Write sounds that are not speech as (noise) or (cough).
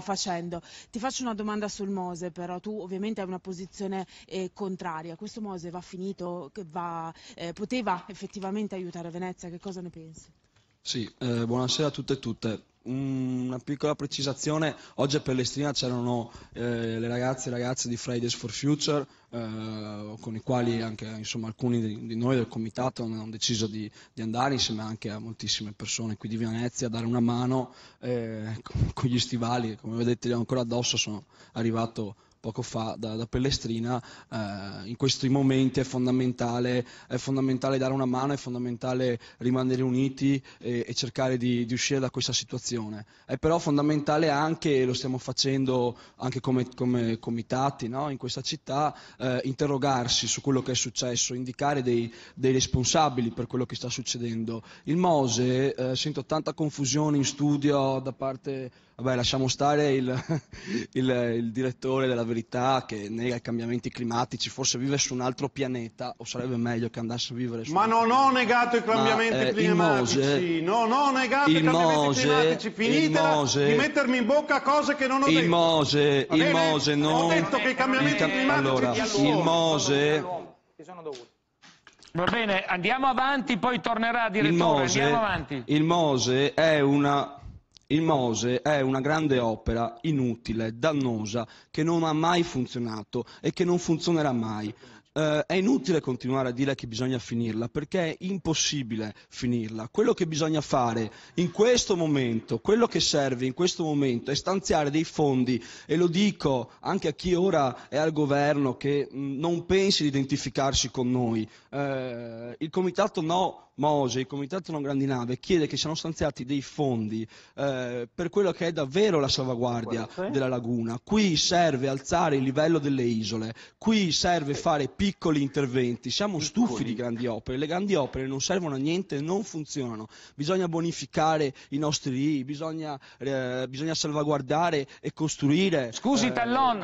facendo. Ti faccio una domanda sul Mose, però tu ovviamente hai una posizione eh, contraria. Questo Mose va finito, va, eh, poteva effettivamente aiutare Venezia, che cosa ne pensi? Sì, eh, buonasera a tutte e tutte. Una piccola precisazione, oggi a Pellestrina c'erano eh, le ragazze e ragazze di Fridays for Future, eh, con i quali anche insomma, alcuni di, noi del comitato hanno deciso di, di, andare insieme anche a moltissime persone qui di Venezia a dare una mano eh, con, con gli stivali, come vedete li ho ancora addosso, sono arrivato poco fa da, da Pellestrina, eh, in questi momenti è fondamentale, è fondamentale, dare una mano, è fondamentale rimanere uniti e, e cercare di, di, uscire da questa situazione. È però fondamentale anche, e lo stiamo facendo anche come, come comitati no? in questa città, eh, interrogarsi su quello che è successo, indicare dei, dei, responsabili per quello che sta succedendo. Il Mose, eh, sento tanta confusione in studio da parte Vabbè, lasciamo stare il, (laughs) il, il, direttore della verità che nega i cambiamenti climatici, forse vive su un altro pianeta, o sarebbe meglio che andasse a vivere su Ma un non ho negato i cambiamenti Ma, eh, climatici, Mose, non ho negato i cambiamenti Mose, climatici, finitela di mettermi in bocca cose che non ho il detto. Mose, il Mose non... Ho detto che i cambiamenti il, climatici... Allora, il Mose... Va bene, andiamo avanti, poi tornerà direttore, il Mose, andiamo avanti. Il Mose è una il Mose è una grande opera inutile, dannosa, che non ha mai funzionato e che non funzionerà mai. Uh, è inutile continuare a dire che bisogna finirla perché è impossibile finirla. Quello che bisogna fare in questo momento, quello che serve in questo momento è stanziare dei fondi e lo dico anche a chi ora è al governo che mh, mm, non pensi di identificarsi con noi. Uh, il comitato no Mose, il Comitato Non Grandinave, chiede che siano stanziati dei fondi eh, per quello che è davvero la salvaguardia della laguna. Qui serve alzare il livello delle isole, qui serve fare piccoli interventi. Siamo stufi di grandi opere, le grandi opere non servono a niente, non funzionano. Bisogna bonificare i nostri rii, bisogna, eh, bisogna salvaguardare e costruire. Scusi, eh, Tallon.